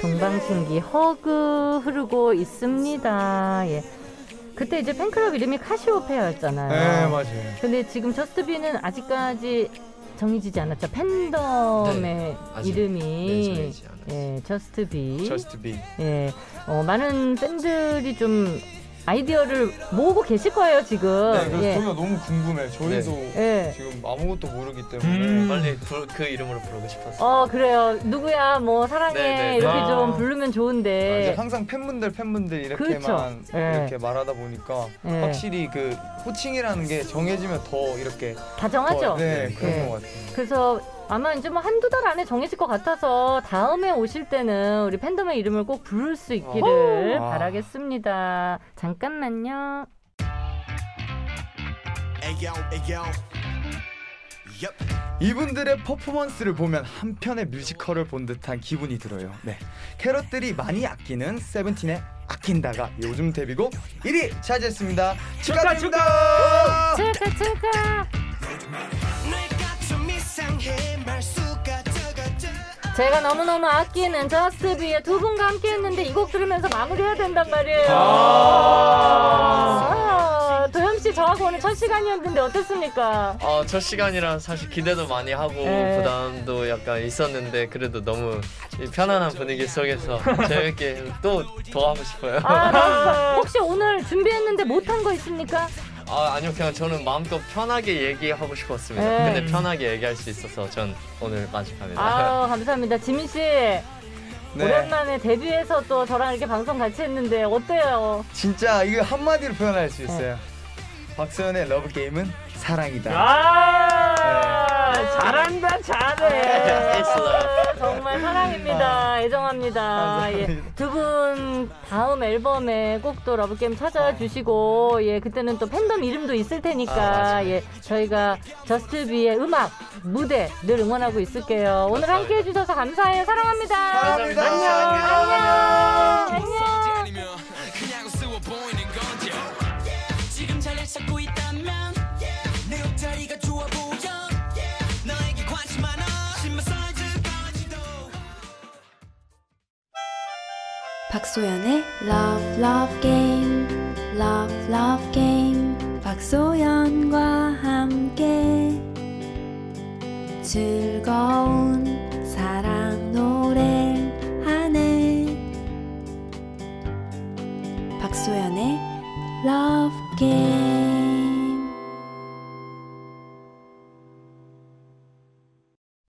동방신기 허그 흐르고 있습니다. 예. 그때 이제 팬클럽 이름이 카시오페아였잖아요. 네, 맞아요. 근데 지금 저스트비는 아직까지 정해지지 않았죠. 팬덤의 네, 아직, 이름이 네, 정해지지 않았어요. 예, 저스트비. Be. 예, 어, 많은 팬들이 좀 아이디어를 모으고 계실 거예요 지금. 네, 그래서 예. 저희가 너무 궁금해. 저희도 예. 지금 아무것도 모르기 때문에 음. 빨리 부- 그 이름으로 부르고 싶었어요. 어 그래요. 누구야 뭐 사랑해 네, 네, 이렇게 네. 좀 부르면 좋은데. 이제 항상 팬분들 팬분들 이렇게만 그렇죠. 예. 이렇게 말하다 보니까 예. 확실히 그 호칭이라는 게 정해지면 더 이렇게 다정하죠. 더, 네, 그런 예. 것 같아요. 그래서 아마 이제 뭐 한두 달 안에 정해질 것 같아서 다음에 오실 때는 우리 팬덤의 이름을 꼭 부를 수 있기를 아. 바라겠습니다. 잠깐만요. 이분들의 퍼포먼스를 보면 한 편의 뮤지컬을 본 듯한 기분이 들어요. 네, 캐럿들이 많이 아끼는 세븐틴의 아낀다가 요즘 데뷔곡 1위 차지했습니다. 축하드립니다. 축하 축하. 말수가 적어져. 제가 너무너무 아끼는 저스트비의 두 분과 함께 했는데 이 곡 들으면서 마무리해야 된단 말이에요. 아, 도현 씨 저하고 오늘 첫 시간이었는데 어땠습니까? 어, 첫 시간이라 사실 기대도 많이 하고 네. 부담도 약간 있었는데 그래도 너무 이 편안한 분위기 속에서 <laughs> 재밌게 또 더 하고 싶어요. 아, <laughs> 혹시 오늘 준비했는데 못한 거 있습니까? 아 아니요 그냥 저는 마음껏 편하게 얘기하고 싶었습니다. 네. 근데 편하게 얘기할 수 있어서 전 오늘 만족합니다. 아 감사합니다. 지민 씨 네, 오랜만에 데뷔해서 또 저랑 이렇게 방송 같이 했는데 어때요? 진짜 이거 한마디로 표현할 수 있어요. 박소현의 러브 게임은 사랑이다. 아 잘한다 잘해. It's love. 정말 사랑입니다. 애정합니다. 감사합니다. 예, 두 분 다음 앨범에 꼭 또 러브 게임 찾아주시고 예 그때는 또 팬덤 이름도 있을 테니까 아. 예 저희가 저스트비의 음악 무대 늘 응원하고 있을게요. 오늘. 함께 해주셔서 감사해요. 사랑합니다. 사랑합니다. 안녕. 안녕. 아니 박소연의 Love Love Game Love Love Game 박소연과 함께 즐거운 사랑 노래 하네 박소연의 Love Game